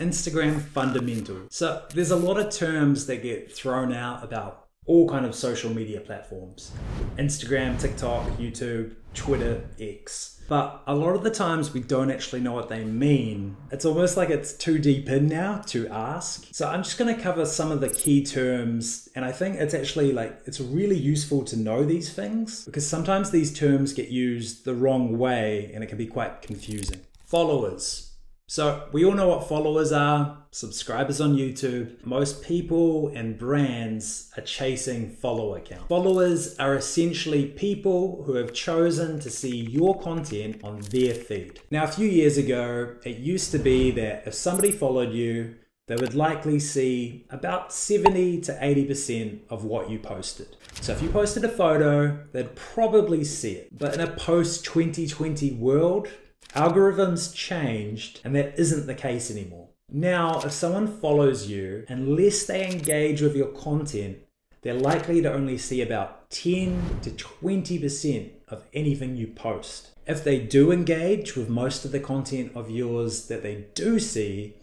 Instagram fundamental. So there's a lot of terms that get thrown out about all kind of social media platforms. Instagram, TikTok, YouTube, Twitter, X. But a lot of the times we don't actually know what they mean. It's almost like it's too deep in now to ask. So I'm just going to cover some of the key terms and I think it's actually like it's really useful to know these things because sometimes these terms get used the wrong way and it can be quite confusing. Followers. So we all know what followers are, subscribers on YouTube. Most people and brands are chasing follower count. Followers are essentially people who have chosen to see your content on their feed. Now, a few years ago, it used to be that if somebody followed you, they would likely see about 70 to 80% of what you posted. So if you posted a photo, they'd probably see it. But in a post 2020 world, Algorithms changed, and that isn't the case anymore. Now, if someone follows you, unless they engage with your content, they're likely to only see about 10 to 20% of anything you post. If they do engage with most of the content of yours that they do see,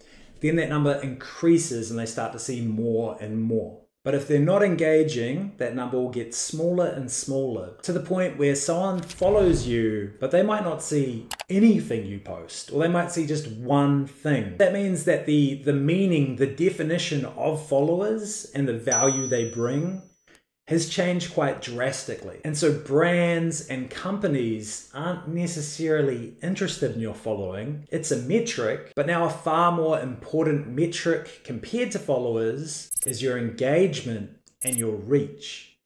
then that number increases and they start to see more and more. But if they're not engaging, that number will get smaller and smaller to the point where someone follows you, but they might not see anything you post, or they might see just one thing. That means that the, the meaning, the definition of followers and the value they bring has changed quite drastically. And so brands and companies aren't necessarily interested in your following. It's a metric, but now a far more important metric compared to followers is your engagement and your reach.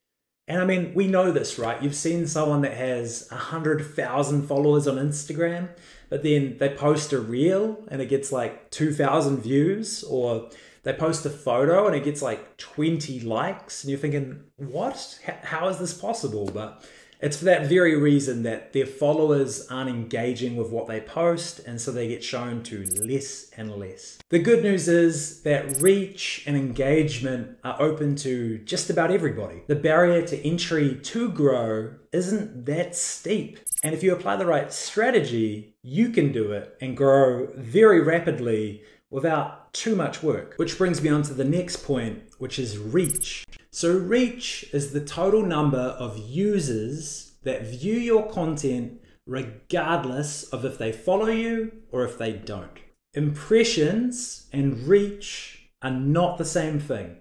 And I mean, we know this, right? You've seen someone that has 100,000 followers on Instagram, but then they post a reel and it gets like 2,000 views or they post a photo and it gets like 20 likes and you're thinking what? How is this possible? But it's for that very reason that their followers aren't engaging with what they post and so they get shown to less and less. The good news is that reach and engagement are open to just about everybody. The barrier to entry to grow isn't that steep. And if you apply the right strategy you can do it and grow very rapidly without too much work. Which brings me on to the next point, which is reach. So, reach is the total number of users that view your content regardless of if they follow you or if they don't. Impressions and reach are not the same thing,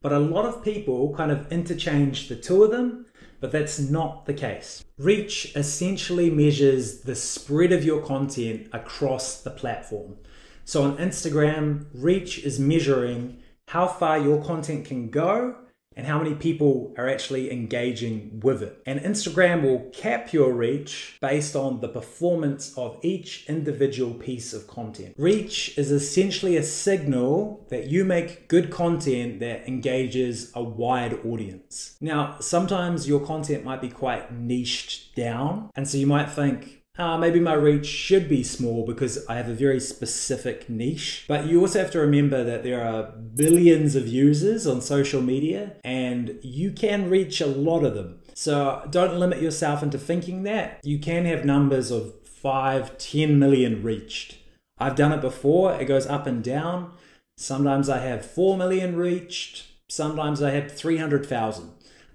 but a lot of people kind of interchange the two of them, but that's not the case. Reach essentially measures the spread of your content across the platform. So on Instagram, reach is measuring how far your content can go and how many people are actually engaging with it. And Instagram will cap your reach based on the performance of each individual piece of content. Reach is essentially a signal that you make good content that engages a wide audience. Now, sometimes your content might be quite niched down, and so you might think, uh, maybe my reach should be small because I have a very specific niche. But you also have to remember that there are billions of users on social media and you can reach a lot of them. So don't limit yourself into thinking that. You can have numbers of 5, 10 million reached. I've done it before, it goes up and down. Sometimes I have 4 million reached, sometimes I have 300,000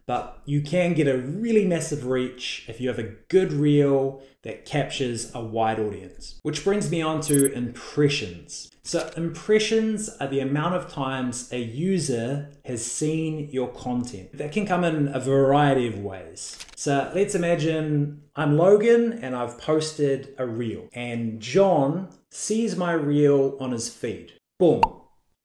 but you can get a really massive reach if you have a good reel that captures a wide audience. Which brings me on to impressions. So, impressions are the amount of times a user has seen your content. That can come in a variety of ways. So, let's imagine I'm Logan and I've posted a reel, and John sees my reel on his feed. Boom,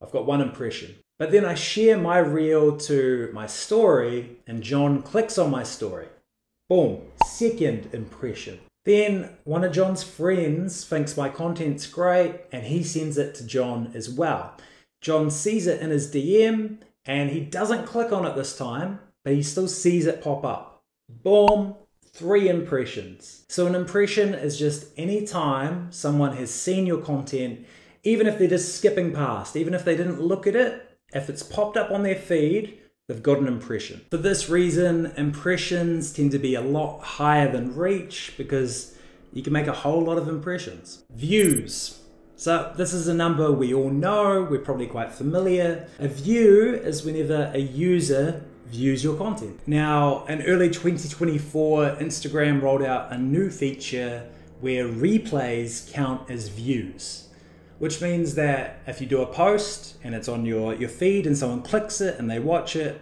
I've got one impression. But then I share my reel to my story, and John clicks on my story. Boom, second impression. Then one of John's friends thinks my content's great and he sends it to John as well. John sees it in his DM and he doesn't click on it this time, but he still sees it pop up. Boom, three impressions. So an impression is just any time someone has seen your content, even if they're just skipping past, even if they didn't look at it, if it's popped up on their feed, they've got an impression. For this reason, impressions tend to be a lot higher than reach because you can make a whole lot of impressions. Views. So this is a number we all know, we're probably quite familiar. A view is whenever a user views your content. Now, in early 2024, Instagram rolled out a new feature where replays count as views, which means that if you do a post and it's on your, your feed and someone clicks it and they watch it,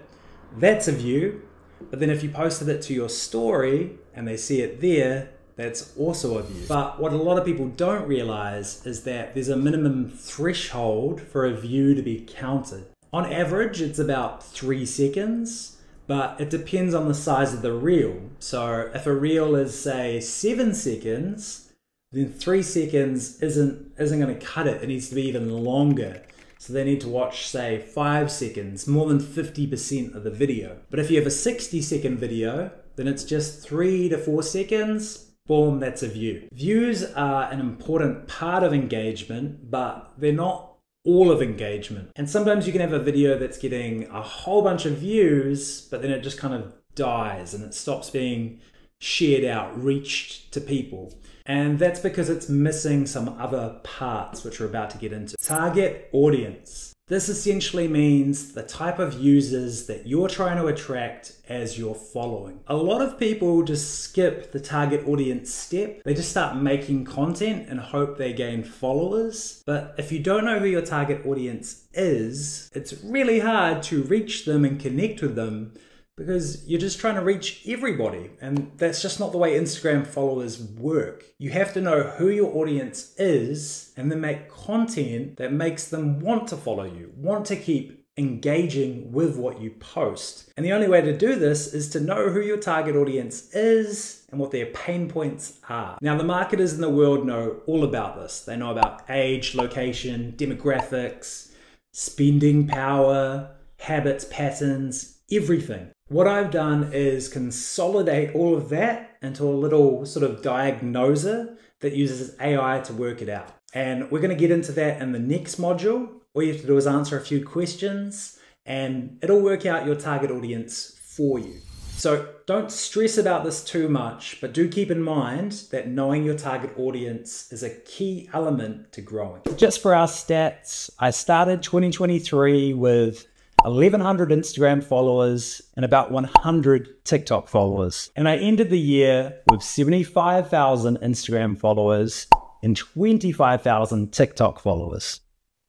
that's a view. But then if you posted it to your story and they see it there, that's also a view. But what a lot of people don't realize is that there's a minimum threshold for a view to be counted. On average, it's about three seconds, but it depends on the size of the reel. So if a reel is say seven seconds, then three seconds isn't isn't going to cut it. It needs to be even longer. So they need to watch, say, five seconds, more than 50% of the video. But if you have a 60 second video, then it's just three to four seconds. Boom, that's a view. Views are an important part of engagement, but they're not all of engagement. And sometimes you can have a video that's getting a whole bunch of views, but then it just kind of dies and it stops being shared out, reached to people. And that's because it's missing some other parts, which we're about to get into. Target audience. This essentially means the type of users that you're trying to attract as you're following. A lot of people just skip the target audience step. They just start making content and hope they gain followers. But if you don't know who your target audience is, it's really hard to reach them and connect with them because you're just trying to reach everybody. And that's just not the way Instagram followers work. You have to know who your audience is and then make content that makes them want to follow you, want to keep engaging with what you post. And the only way to do this is to know who your target audience is and what their pain points are. Now, the marketers in the world know all about this. They know about age, location, demographics, spending power, habits, patterns, everything. What I've done is consolidate all of that into a little sort of diagnoser that uses AI to work it out. And we're going to get into that in the next module. All you have to do is answer a few questions and it'll work out your target audience for you. So don't stress about this too much, but do keep in mind that knowing your target audience is a key element to growing. Just for our stats, I started 2023 with 1,100 Instagram followers, and about 100 TikTok followers. And I ended the year with 75,000 Instagram followers and 25,000 TikTok followers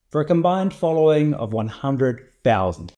for a combined following of 100,000.